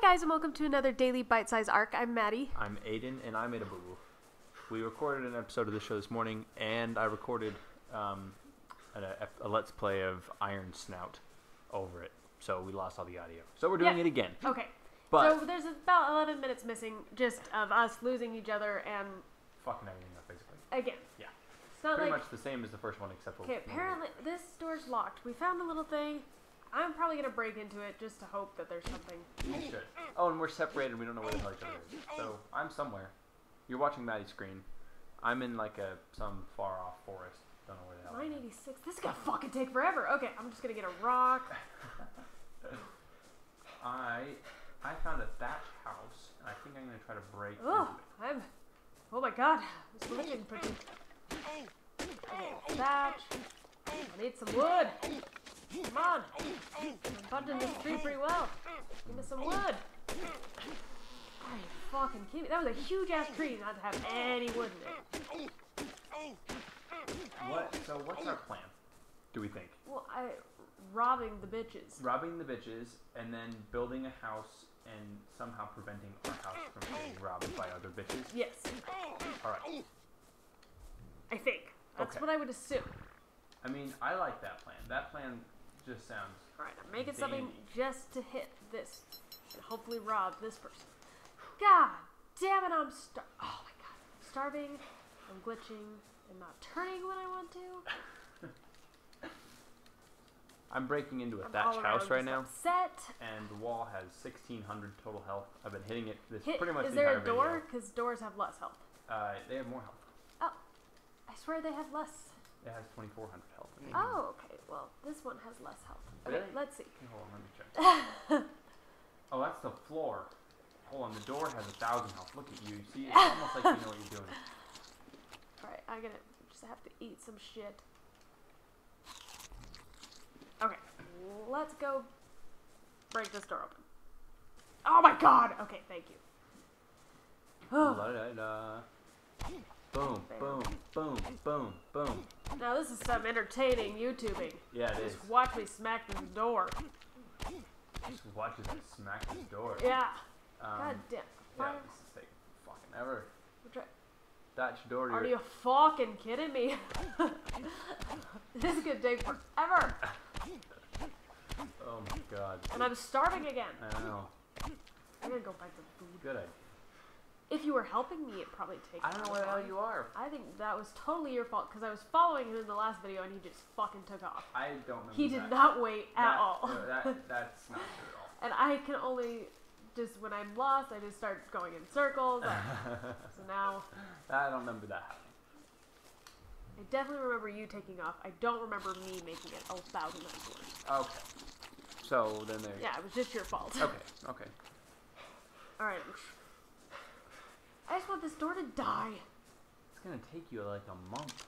Hi guys, and welcome to another daily bite-sized ARK. I'm Maddie. I'm Aiden, and I'm Ada Boo. Boo. We recorded an episode of the show this morning, and I recorded um, a, a Let's Play of Iron Snout over it. So we lost all the audio. So we're doing Yeah. it again. Okay. But so there's about 11 minutes missing just of us losing each other and fucking everything up, basically. again. Yeah. It's not Pretty like much the same as the first one, except for Okay, apparently this door's locked. We found a little thing. I'm probably going to break into it just to hope that there's something. You should. Oh, and we're separated. We don't know where the hell each other is. So I'm somewhere. You're watching Maddie's screen. I'm in like a some far off forest. Don't know where the hell. I am. 986. This is going to fucking take forever. Okay, I'm just going to get a rock. I I found a thatch house. and I think I'm gonna try to break Oh, into it. I'm. Oh my god. This looking pretty. Okay, thatch. I need some wood. Come on. I'm punching this tree pretty well. Give me some wood. Are you fucking kidding me? That was a huge ass tree not to have any wood in it. What? So what's our plan? Do we think Well, I. robbing the bitches. robbing the bitches and then building a house and somehow preventing our house from being robbed by other bitches? Yes, All right. I think. That's Okay. what I would assume. I mean, I like that plan. That plan just sounds. Alright, I'm making something just to hit this and hopefully rob this person. God damn it, I'm star- Oh my god. I'm starving, I'm glitching, and not turning when I want to. I'm breaking into a I'm thatch house right now, Set. and the wall has 1,600 total health. I've been hitting it this Hit, pretty much is the there a door? Because doors have less health. Uh, they have more health. Oh, I swear they have less. It has 2,400 health. Oh, mm-hmm. okay. Well, this one has less health. Okay, Really? let's see. Okay, Hold on, let me check. Oh, that's the floor. Hold on, the door has a thousand health. Look at you. See, it's almost like you know what you're doing. Alright, I'm gonna just have to eat some shit. Okay, let's go break this door open. Oh my god! Okay, thank you. La-da-da. Boom, boom, boom, boom, boom. now this is some entertaining YouTubing. Yeah, it is. Just watch me smack this door. Just watch I smack this door. Yeah. Um, God damn. yeah, this is taking fucking ever. Thatch door. Are you're- fucking kidding me? this is gonna take forever. Oh my god. And I'm starving again. I know. I'm gonna go find some food. Good idea. If you were helping me, it'd probably takes. I don't know where the hell you are. I think that was totally your fault because I was following him in the last video and he just fucking took off. I don't remember. He did that. not wait at That- all. no, that, that's not true at all. and I can only just when I'm lost, I just start going in circles. I- so now I don't remember that happening. I definitely remember you taking off. I don't remember me making it a thousand times worse. Okay. So then there. Yeah, it was just your fault. Okay. Okay. All right. I just want this door to die. It's gonna take you like a month.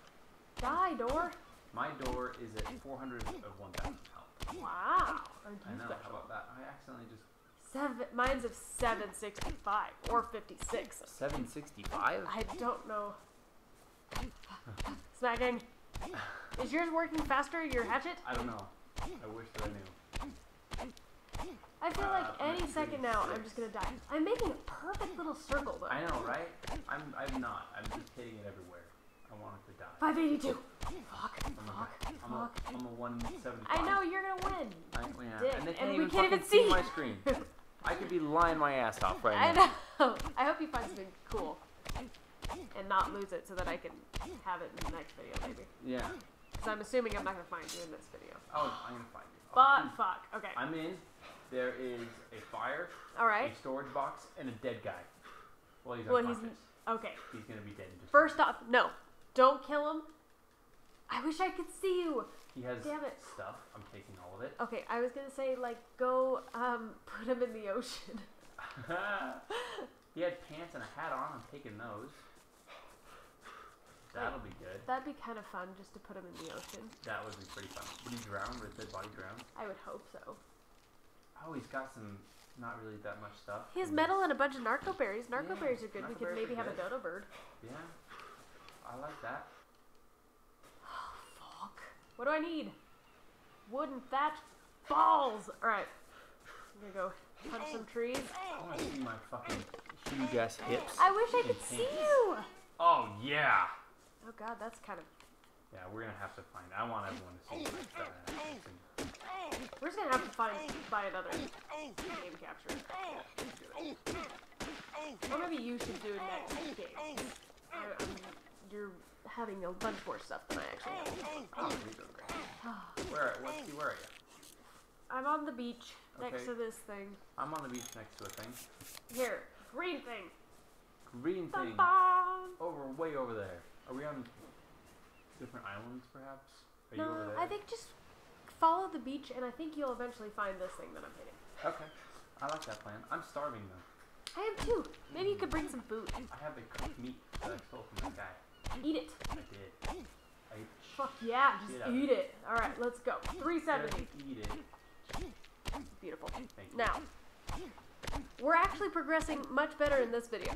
Die, door. My door is at 400 of 1,000 health. Wow. I know. special? How about that? I accidentally just Seven. Mine's of seven sixty-five or fifty-six. 765. I don't know. Smacking. Is yours working faster, your hatchet? I don't know. I wish that I knew. I feel like Uh, any second now I'm just gonna die. I'm making a perfect little circle though. I know, right? I'm. I'm not. I'm just hitting it everywhere. I want it to die. 582. Fuck, I'm a, fuck, I'm a, fuck. I'm a 175. I know you're gonna win. I, yeah. And and can't we even can't even see see. my screen. I could be lying my ass off right I now. I know. I hope you find something cool and not lose it so that I can have it in the next video maybe. Yeah. Because I'm assuming I'm not gonna find you in this video. Oh, I'm gonna find you. But fuck. Okay. I'm in. There is a fire, All right. a storage box, and a dead guy. Well, he's Well, he's unconscious. okay. He's, gonna be dead in just. First off, no, don't kill him. I wish I could see you. He has damn it. stuff. I'm taking all of it. Okay, I was gonna say like go um put him in the ocean. he had pants and a hat on. I'm taking those. That'll be good. That'd be kind of fun just to put him in the ocean. That would be pretty fun. Would he drown? Would his dead body drown? I would hope so. Oh, he's got some, not really that much stuff. He has metal and a bunch of narco berries. Narco Yeah, berries are good. we could maybe are have a dodo bird. Yeah, I like that. Oh, fuck. What do I need? Wood and thatch. Balls. All right. I'm gonna go punch some trees. I want to see my fucking huge ass hips. I wish I and could see you. Oh yeah. Oh god, that's kind of. Yeah, we're gonna have to find. I want everyone to see my fat ass. And- We're just gonna have to find buy another game capture. Or maybe you should do it next game. I, I'm, you're having a bunch more stuff than I actually have. Oh, you're doing great. Where? Let's. Where are you? I'm on the beach next Okay. to this thing. I'm on the beach next to a thing. Here, green thing. Green thing. Over, way over there. Are we on different islands, perhaps? Are you over No, there? I think just follow the beach, and I think you'll eventually find this thing that I'm hitting. Okay. I like that plan. I'm starving though. I am too. Maybe you could bring some food. I have the cooked meat that I stole from this guy. Eat it. I did. I Fuck yeah, just eat it. All right, let's go. 370. Eat it. Beautiful. Thank you. Now, we're actually progressing much better in this video.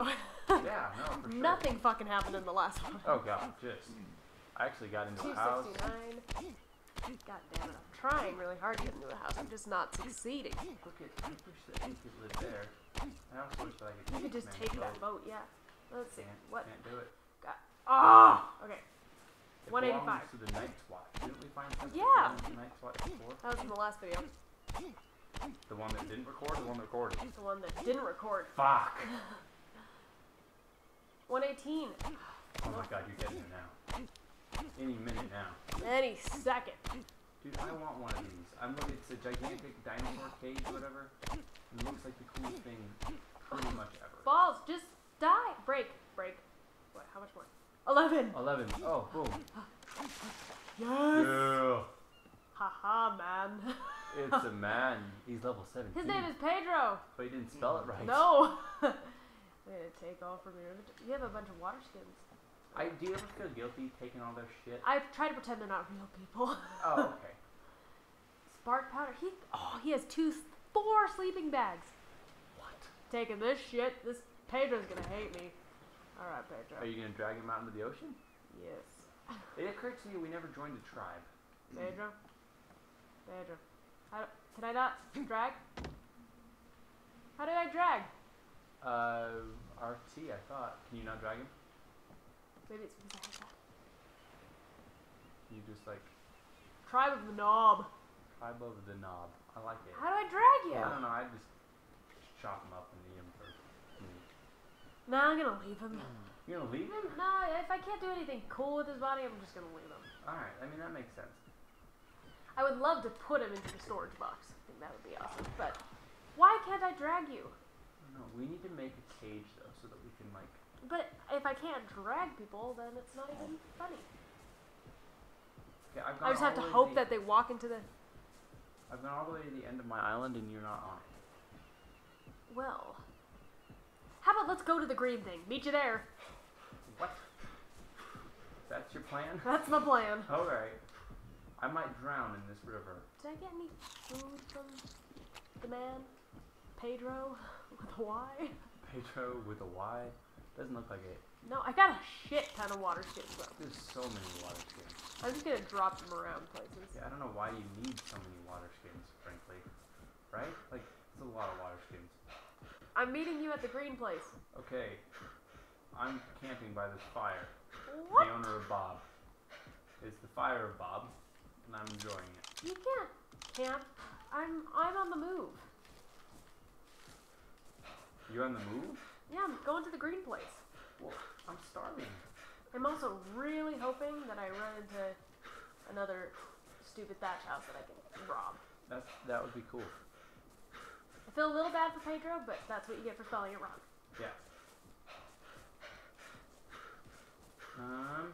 Yeah, no, for sure. Nothing fucking happened in the last one. Oh god, just. I actually got into a house. 269. God damn it, I'm trying really hard to get into a house. I'm just not succeeding. Look at, I wish that you could live there. I also wish that I could. You could just take boat. that boat, yeah. Let's see. Can't, What? Can't do it. Ah! Okay, It 185. to the night SWAT. Didn't we find something Yeah. that the night SWAT before? that was in the last video. The one that didn't record, the one that recorded. The one that didn't record. Fuck! 118. Oh my god, you're getting there now. Any minute now. Any second. Dude, I want one of these. I'm looking, it's a gigantic dinosaur cage or whatever. It looks like the coolest thing pretty much ever. Balls, just die. Break, break. What? How much more? 11. 11. Oh, boom. Yes. Yeah. Haha, man. It's a man. He's level 17. His name is Pedro. But he didn't spell it right. No. I'm gonna take all from your. You have a bunch of water skins. I, do you ever feel guilty taking all their shit? I try to pretend they're not real people. Oh, okay. Spark powder. He oh he has two, four sleeping bags. What? Taking this shit. This Pedro's gonna hate me. All right, Pedro. Are you gonna drag him out into the ocean? Yes. It occurred to me we never joined a tribe. Pedro. Pedro. How, can I not drag? How did I drag? Uh, RT, I thought. Can you not drag him? Maybe it's because I have that. You just like Tribe of the Knob. tribe of the knob. I like it. How do I drag you? I don't know. I just chop him up and eat him for me. No, I'm gonna leave him. Mm. You're gonna leave him? No, if I can't do anything cool with his body, I'm just gonna leave him. All right. I mean that makes sense. I would love to put him into the storage box. I think that would be awesome. But why can't I drag you? No, we need to make a cage though, so that we can like. But if I can't drag people, then it's not even funny. Okay, I just have to hope the- that they walk into the. I've gone all the way to the end of my island and you're not on it. Well. How about let's go to the green thing? Meet you there. What? That's your plan? That's my plan. All right. I might drown in this river. Did I get any food from the man? Pedro? With a Y? Pedro with a Y. Doesn't look like it. No, I got a shit ton of water skins though. There's so many water skins. I'm just gonna drop them around places. Yeah, I don't know why you need so many water skins, frankly. Right? Like, it's a lot of water skins. I'm meeting you at the green place. Okay. I'm camping by this fire. What? The owner of Bob. It's the fire of Bob, and I'm enjoying it. You can't camp. I'm I'm on the move. You're on the move? Yeah, I'm going to the green place. Well, I'm starving. I'm also really hoping that I run into another stupid thatch house that I can rob. That's that would be cool. I feel a little bad for Pedro, but that's what you get for spelling it wrong. Yeah. Um,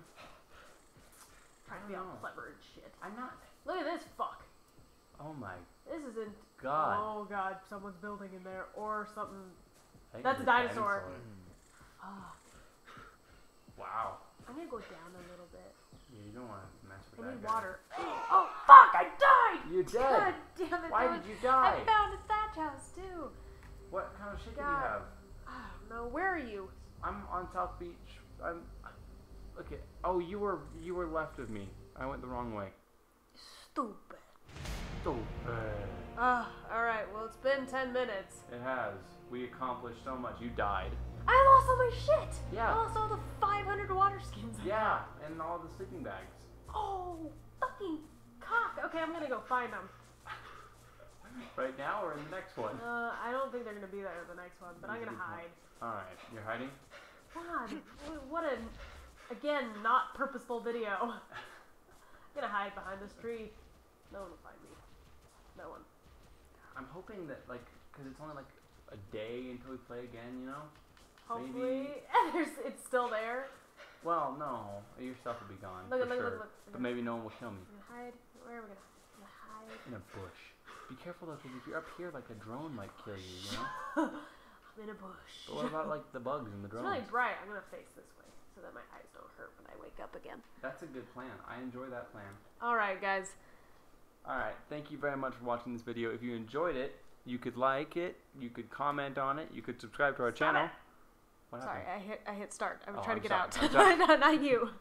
Trying to be all know. clever and shit. I'm not. Look at this fuck. Oh my This isn't. god. Oh god, someone's building in there or something. I That's a dinosaur. Hmm. Ah, Wow. I'm gonna go down a little bit. Yeah, you don't want to mess with I that need guy. water. Oh fuck! I died. You're God damn it! Why did you die? I found a thatch house too. What kind of shit do you have? I don't know. Where are you? I'm on South Beach. I'm. Look at. Oh, you were you were left of me. I went the wrong way. Stupid. Stupid. Ah, all right. Well, it's been ten minutes. It has. We accomplished so much. You died. I lost all my shit. Yeah. I lost all the 500 water skins. Yeah, and all the sleeping bags. Oh, fucking cock. Okay, I'm gonna go find them. Right now or in the next one? Uh, I don't think they're gonna be there in the next one, but I'm gonna hide. Alright, you're hiding? God, what a again not purposeful video. I'm gonna hide behind this tree. No one will find me. No one. I'm hoping that, like, because it's only like a day until we play again, you know? Hopefully, it's still there. Well, no, your stuff will be gone. Look, for look, sure. look, look, look. But maybe no one will kill me. Hide. Where are we gonna? Hide. In a bush. Be careful though, because if you're up here, like a drone might kill you, you know? I'm in a bush. But what about like the bugs and the drones? It's really bright. I'm gonna face this way so that my eyes don't hurt when I wake up again. That's a good plan. I enjoy that plan. All right, guys. Alright, thank you very much for watching this video. If you enjoyed it, you could like it, you could comment on it, you could subscribe to our Stop channel. Sorry? I hit I hit start. I was Oh, trying I'm to get sorry. out. I'm sorry. no, not you.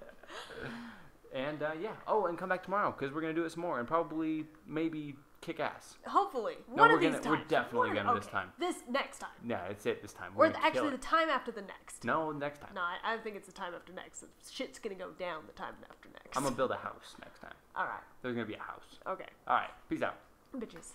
And uh, yeah, oh, and come back tomorrow because we're gonna do it some more and probably maybe kick ass. Hopefully, No, one we're of these gonna- we're times. definitely One- gonna this time. This next time, Yeah, it's it this time. We're the, gonna actually the time after the next. No, next time. No, I, I think it's the time after next. Shit's gonna go down the time after next. I'm gonna build a house next time. All right. There's gonna be a house. Okay. All right, peace out. Bitches.